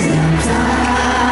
진짜